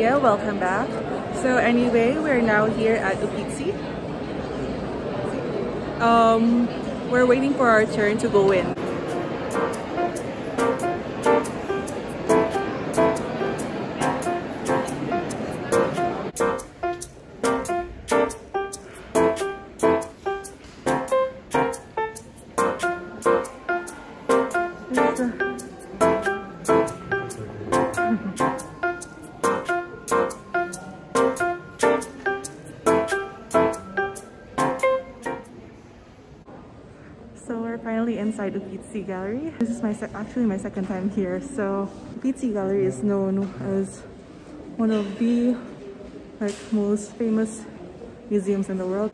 Sophia. Welcome back. So anyway, we're now here at Uffizi. Um, we're waiting for our turn to go in. The Gallery. This is my actually my second time here. So Uffizi Gallery is known as one of the like most famous museums in the world.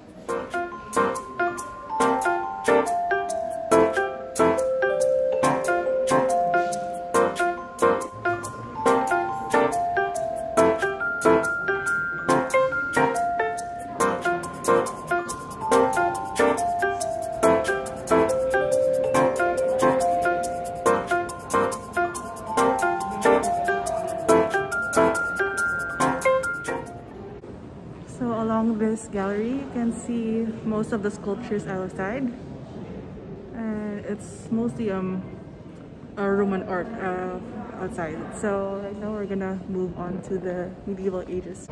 Most of the sculptures outside. And it's mostly um, a Roman art uh, outside. So right now we're gonna move on to the medieval ages.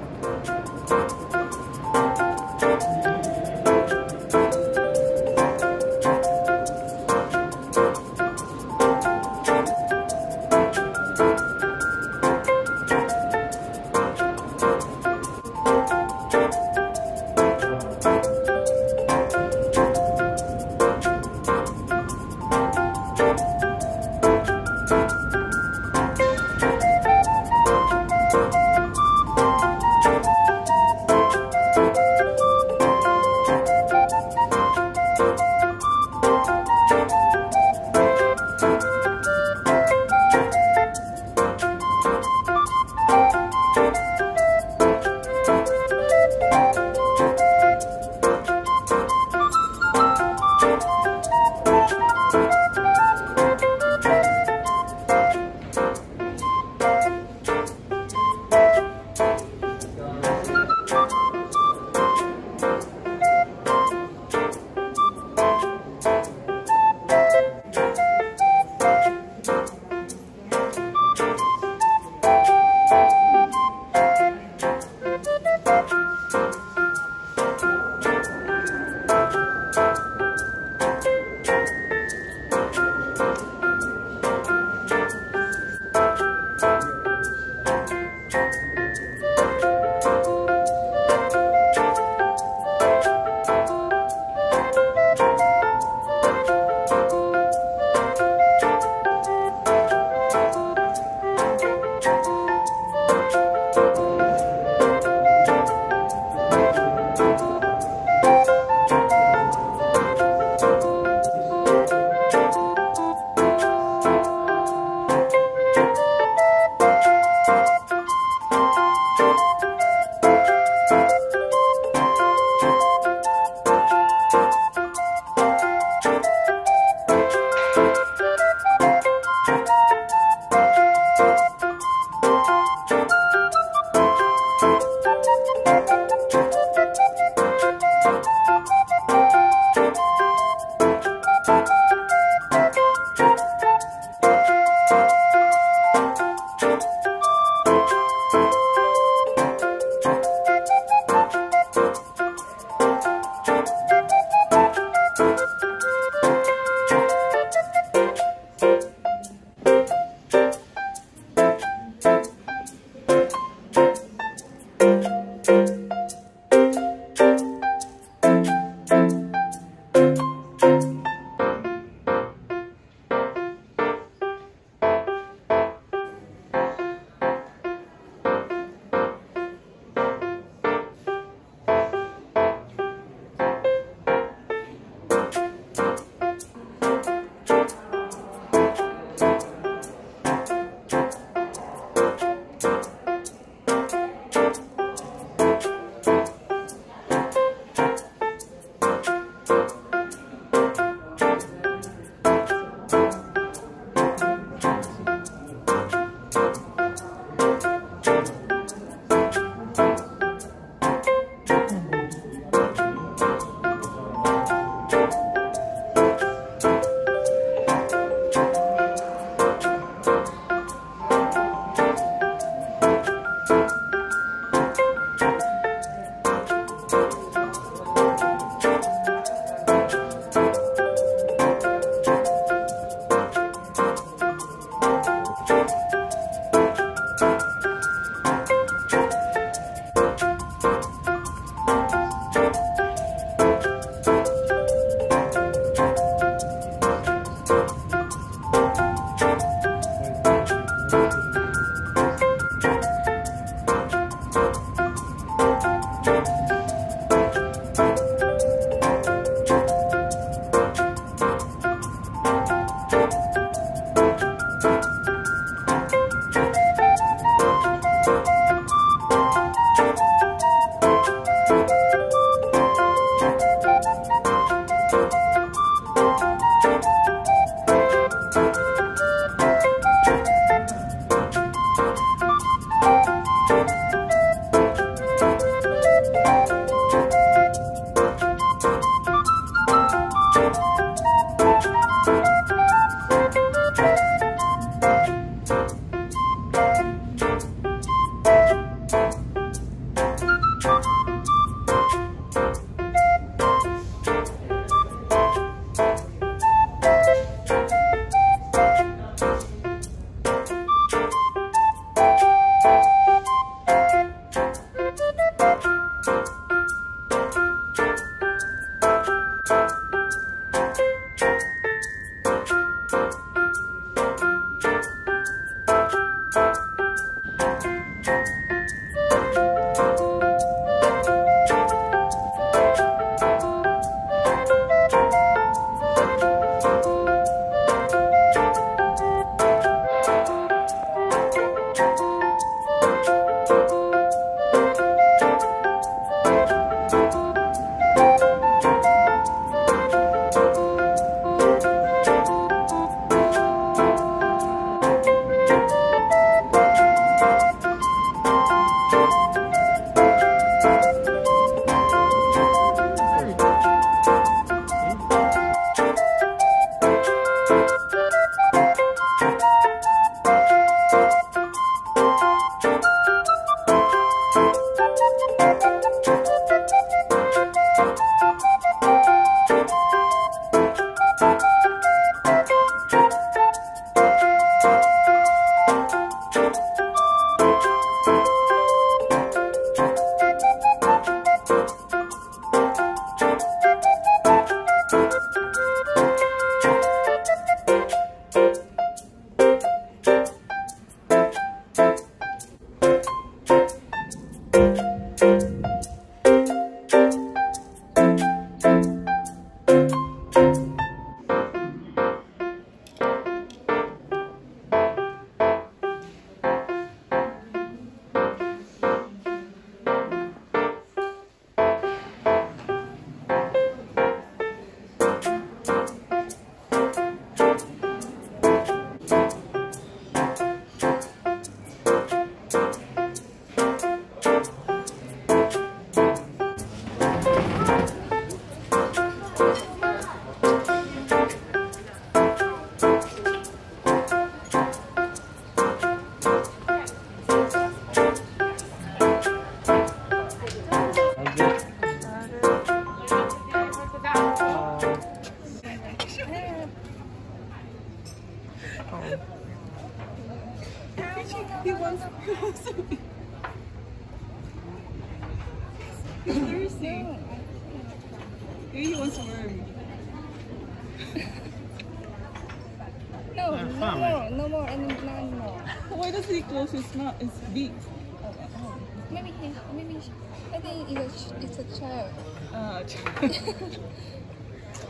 Maybe he, maybe she, I think it's a, it's a child. Uh,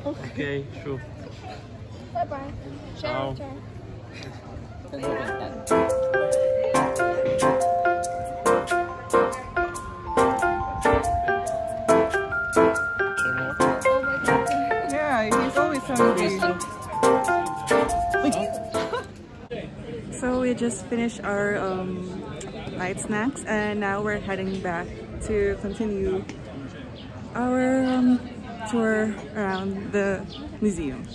Okay, sure. Bye bye. Ciao. Ciao, ciao. Oh yeah, he's always hungry. So we just finished our um, light snacks and now we're heading back to continue our um, tour around the museum.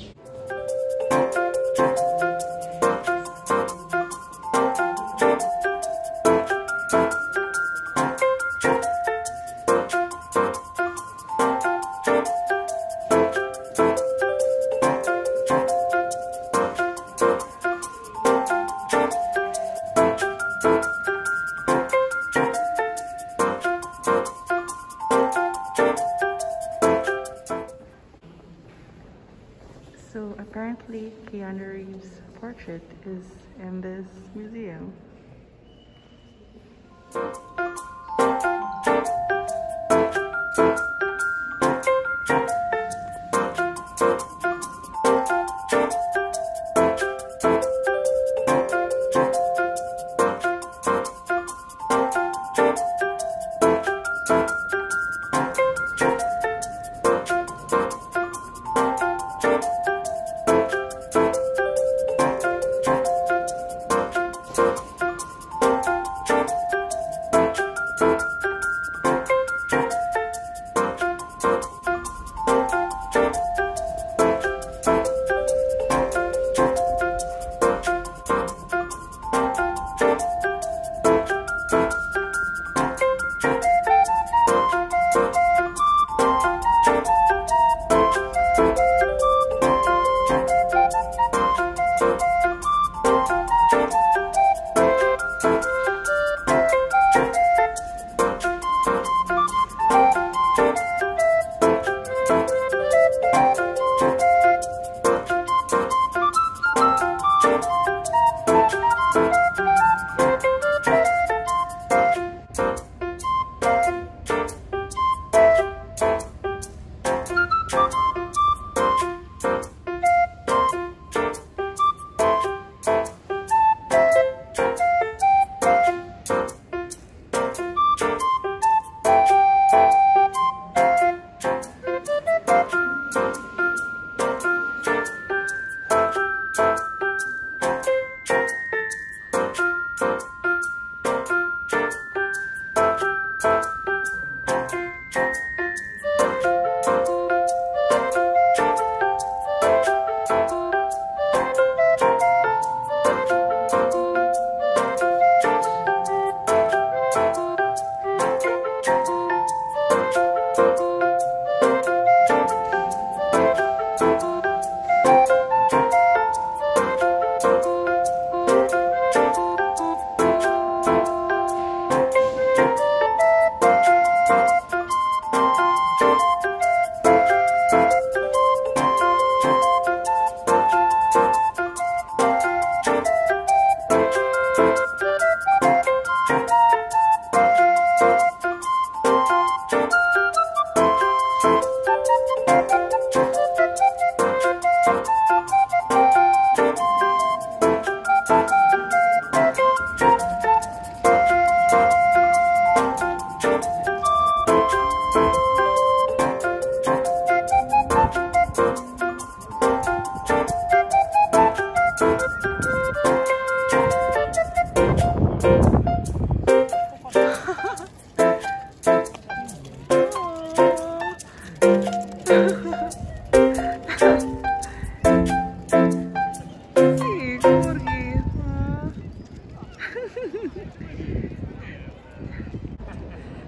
Portrait is in this museum.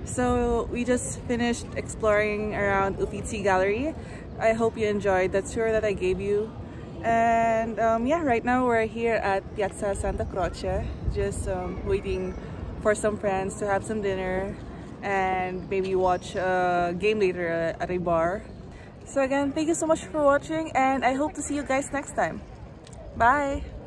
So we just finished exploring around Uffizi Gallery. I hope you enjoyed the tour that I gave you. And um, yeah, right now we're here at Piazza Santa Croce, just um, waiting for some friends to have some dinner and maybe watch a game later at a bar. So again, thank you so much for watching and I hope to see you guys next time. Bye!